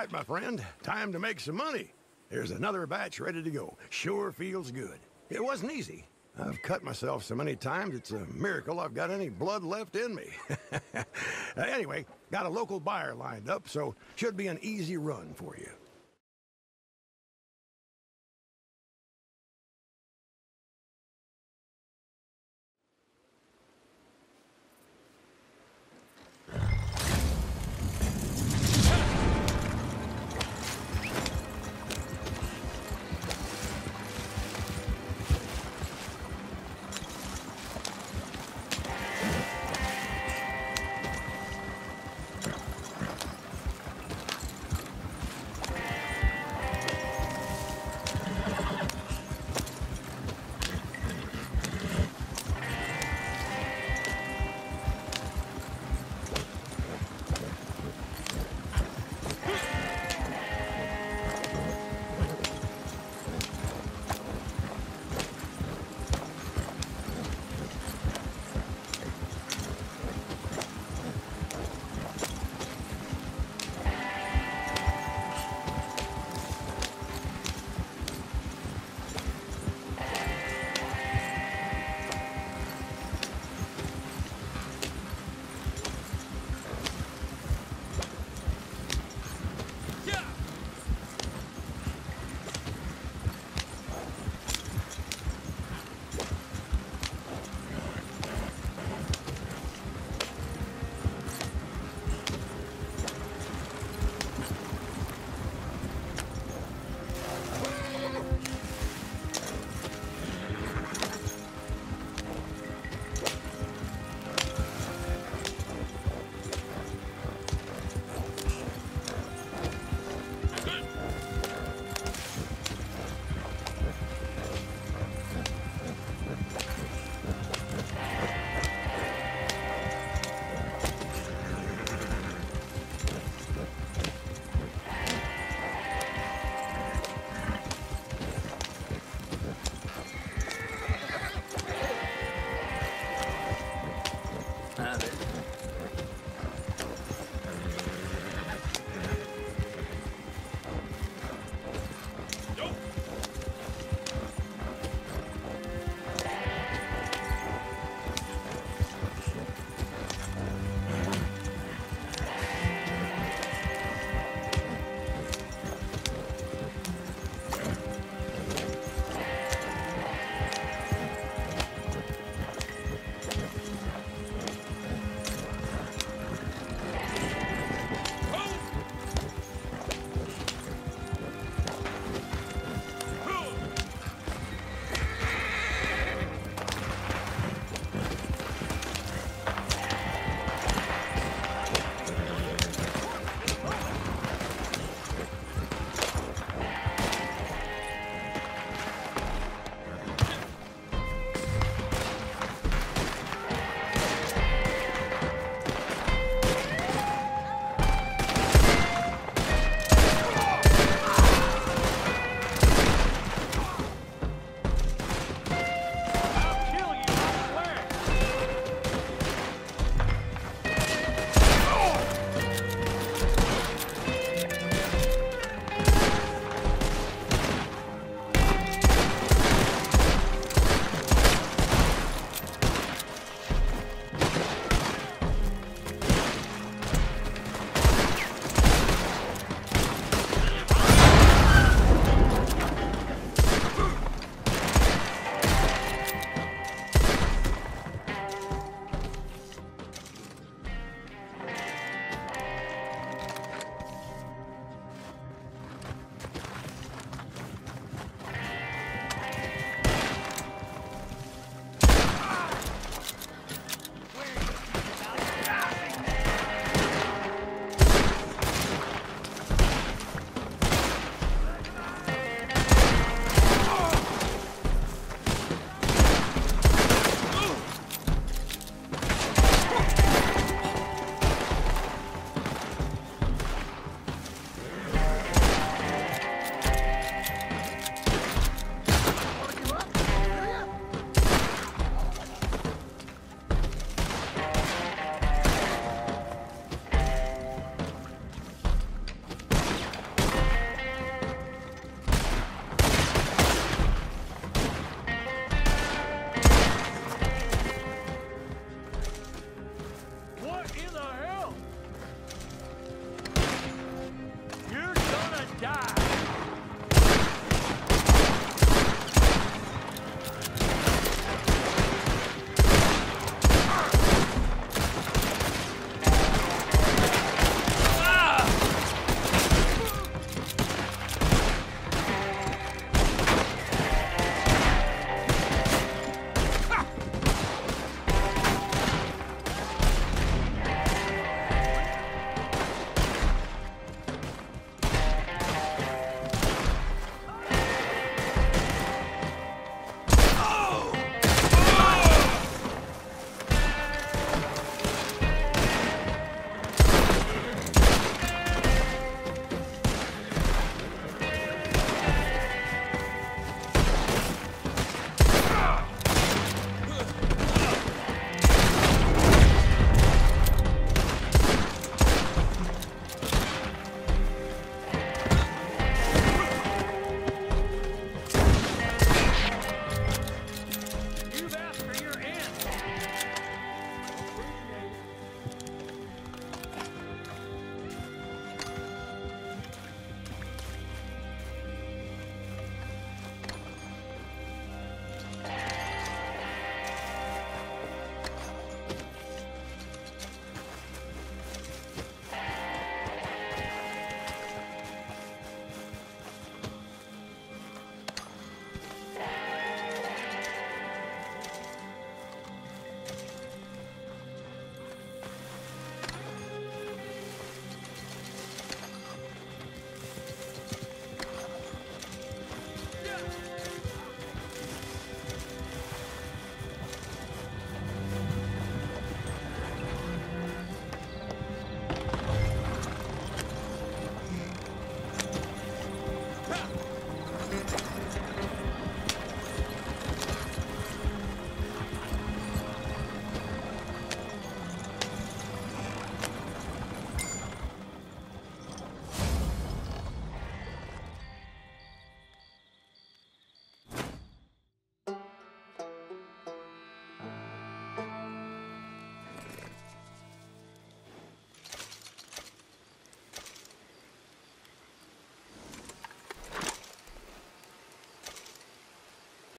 right, my friend. Time to make some money. There's another batch ready to go. Sure feels good. It wasn't easy. I've cut myself so many times, it's a miracle I've got any blood left in me. anyway, got a local buyer lined up, so should be an easy run for you.